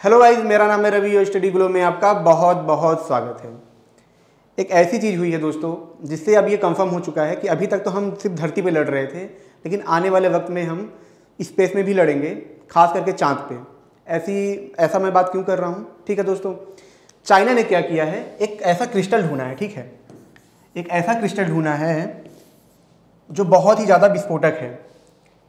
Hello guys मेरा नाम है रवि और स्टडी ग्लो में आपका बहुत बहुत स्वागत है। एक ऐसी चीज़ हुई है दोस्तों, जिससे अब ये कंफर्म हो चुका है कि अभी तक तो हम सिर्फ़ धरती पे लड़ रहे थे, लेकिन आने वाले वक्त में हम स्पेस में भी लड़ेंगे, खास करके चाँद पे। ऐसी, ऐसा मैं बात क्यों कर रहा हूँ? ठीक है दोस्तों चाइना ने क्या किया है? एक ऐसा क्रिस्टल ढूंढा है, ठीक है? एक ऐसा क्रिस्टल ढूंढा है जो बहुत ही ज़्यादा विस्फोटक है।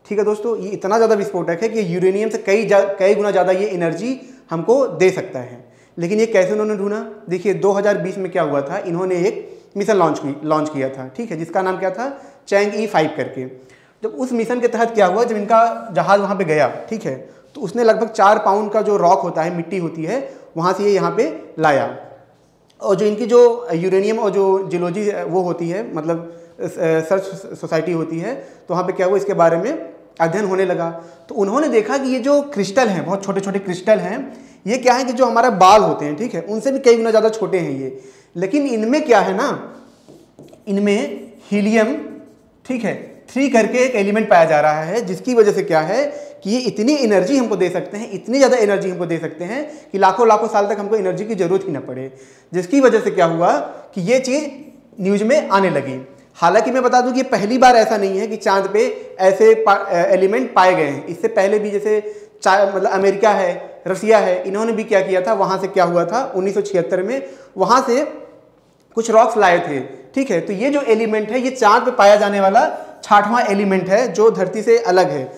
ठीक है दोस्तों, ये इतना ज़्यादा विस्फोटक है कि यूरेनियम से कई कई गुना ज़्यादा ये एनर्जी हमको दे सकता है। लेकिन ये कैसे उन्होंने ढूंढा? देखिए 2020 में क्या हुआ था? इन्होंने एक मिशन लॉन्च की, लॉन्च किया था, ठीक है? जिसका नाम क्या था? चैंग ई फाइव करके। जब उस मिशन के तहत क्या हुआ? जब इनका जहाज़ वहाँ पे गया, ठीक है? तो उसने लगभग चार पाउंड का जो रॉक होता है, मिट्टी होती है, वहाँ से ये यहाँ पे लाया। और जो इनकी जो यूरेनियम और जो जियोलॉजी, वो होती है मतलब सर्च सोसाइटी होती है तो वहाँ पे क्या हुआ? इसके बारे में अध्ययन होने लगा। तो उन्होंने देखा कि ये जो क्रिस्टल हैं, बहुत छोटे छोटे क्रिस्टल हैं, ये क्या है कि जो हमारे बाल होते हैं, ठीक है, उनसे भी कई गुना ज़्यादा छोटे हैं ये। लेकिन इनमें क्या है ना, इनमें हीलियम, ठीक है, थ्री करके एक एलिमेंट पाया जा रहा है, जिसकी वजह से क्या है कि ये इतनी एनर्जी हमको दे सकते हैं, इतनी ज़्यादा एनर्जी हमको दे सकते हैं कि लाखों लाखों साल तक हमको एनर्जी की ज़रूरत ही ना पड़े। जिसकी वजह से क्या हुआ कि ये चीज़ न्यूज़ में आने लगी। हालाँकि मैं बता दूँ कि पहली बार ऐसा नहीं है कि चाँद पे ऐसे एलिमेंट पाए गए हैं। इससे पहले भी जैसे मतलब अमेरिका है, रसिया है, इन्होंने भी क्या किया था, वहाँ से क्या हुआ था, उन्नीस सौ छिहत्तर में वहाँ से कुछ रॉक्स लाए थे। ठीक है तो ये जो एलिमेंट है, ये चाँद पे पाया जाने वाला छाठवां एलिमेंट है, जो धरती से अलग है।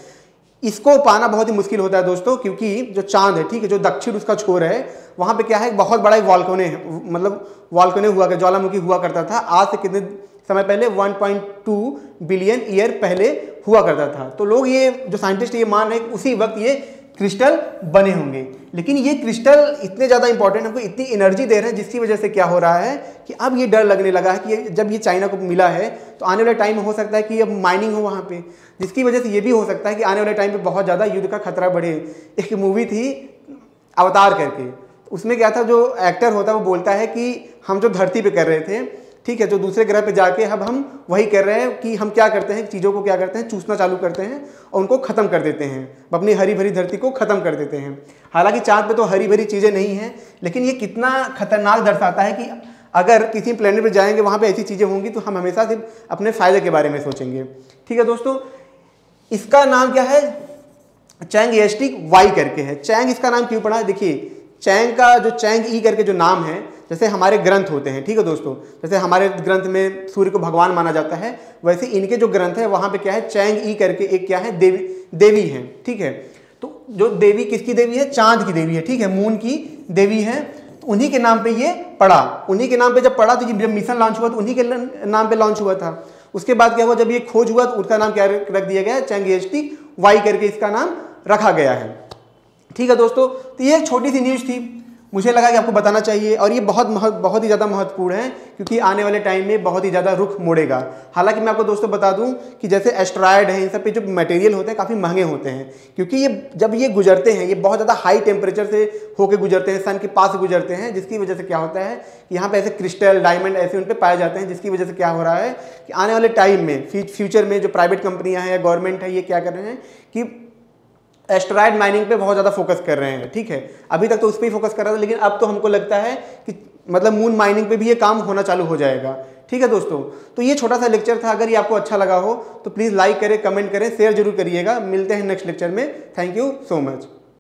इसको पाना बहुत ही मुश्किल होता है दोस्तों, क्योंकि जो चाँद है, ठीक है, जो दक्षिण उसका छोर है, वहाँ पे क्या है बहुत बड़ा एक वॉल्कोने मतलब वॉल्कोने हुआ, ज्वालामुखी हुआ करता था। आज से कितने समय पहले 1.2 बिलियन ईयर पहले हुआ करता था। तो लोग ये, जो साइंटिस्ट ये मान रहे हैं, उसी वक्त ये क्रिस्टल बने होंगे। लेकिन ये क्रिस्टल इतने ज़्यादा इंपॉर्टेंट हमको इतनी एनर्जी दे रहे हैं, जिसकी वजह से क्या हो रहा है कि अब ये डर लगने लगा है कि जब ये चाइना को मिला है तो आने वाले टाइम हो सकता है कि अब माइनिंग हो वहाँ पे, जिसकी वजह से ये भी हो सकता है कि आने वाले टाइम पे बहुत ज़्यादा युद्ध का खतरा बढ़े। एक मूवी थी अवतार करके। उसमें क्या था, जो एक्टर होता है, वो बोलता है कि हम जो धरती पर कर रहे थे ठीक है, जो दूसरे ग्रह पे जाके अब हम वही कर रहे हैं कि हम क्या करते हैं, चीज़ों को क्या करते हैं, चूसना चालू करते हैं और उनको ख़त्म कर देते हैं, अपनी हरी भरी धरती को ख़त्म कर देते हैं। हालाँकि चाँद पे तो हरी भरी चीज़ें नहीं हैं, लेकिन ये कितना खतरनाक दर्शाता है कि अगर किसी प्लेनेट पर जाएँगे, वहाँ पर ऐसी चीज़ें होंगी तो हम हमेशा सिर्फ़ अपने फ़ायदे के बारे में सोचेंगे। ठीक है दोस्तों, इसका नाम क्या है? चैंग एस्टिक वाई करके है। चैंग इसका नाम क्यों पड़ा है? देखिए चैंग का, जो चैंग ई करके जो नाम है, जैसे हमारे ग्रंथ होते हैं, ठीक है दोस्तों? जैसे हमारे ग्रंथ में सूर्य को भगवान माना जाता है, वैसे इनके जो ग्रंथ है, वहाँ पे क्या है? चैंग ई करके एक क्या है? देवी देवी है, ठीक है? तो जो देवी किसकी देवी है? चाँद की देवी है, ठीक है? मून की देवी है तो उन्हीं के नाम पे ये पड़ा। उन्हीं के नाम पे जब पड़ा तो जब मिशन लॉन्च हुआ तो उन्हीं के नाम पे लॉन्च हुआ था। उसके बाद क्या हुआ? जब ये खोज हुआ तो उसका नाम क्या रख दिया गया चैंग एच वाई करके इसका नाम रखा गया है। ठीक है दोस्तों तो ये एक छोटी सी न्यूज़ थी। मुझे लगा कि आपको बताना चाहिए और ये बहुत महत, बहुत ही ज़्यादा महत्वपूर्ण है क्योंकि आने वाले टाइम में बहुत ही ज़्यादा रुख मोड़ेगा। हालाँकि मैं आपको दोस्तों बता दूँ कि जैसे एस्ट्रॉयड है इन सब पे जो मटेरियल होते हैं काफ़ी महँगे होते हैं। क्योंकि ये जब ये गुजरते हैं ये बहुत ज़्यादा हाई टेम्परेचर से होकर गुजरते हैं सन के पास गुजरते हैं जिसकी वजह से क्या होता है कि यहाँ पर ऐसे क्रिस्टल डायमंड ऐसे उन पर पाए जाते हैं जिसकी वजह से क्या हो रहा है कि आने वाले टाइम में फ्यूचर में जो प्राइवेट कंपनियाँ हैं या गवर्नमेंट है ये क्या कर रहे हैं कि एस्ट्रॉयड माइनिंग पे बहुत ज़्यादा फोकस कर रहे हैं, ठीक है? अभी तक तो उस पर ही फोकस कर रहा था, लेकिन अब तो हमको लगता है कि मतलब मून माइनिंग पे भी ये काम होना चालू हो जाएगा, ठीक है दोस्तों? तो ये छोटा सा लेक्चर था, अगर ये आपको अच्छा लगा हो तो प्लीज़ लाइक करें कमेंट करें शेयर ज़रूर करिएगा। मिलते हैं नेक्स्ट लेक्चर में। Thank you so much